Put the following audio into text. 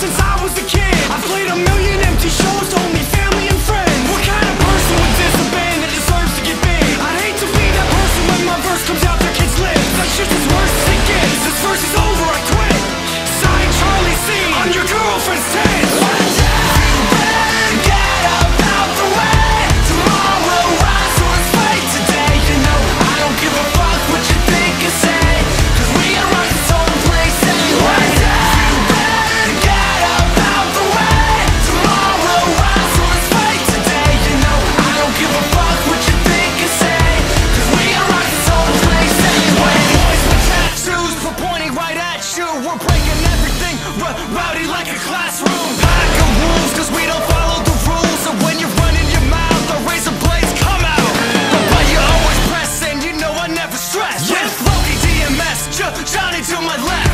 since I was a kid. I've played a my left.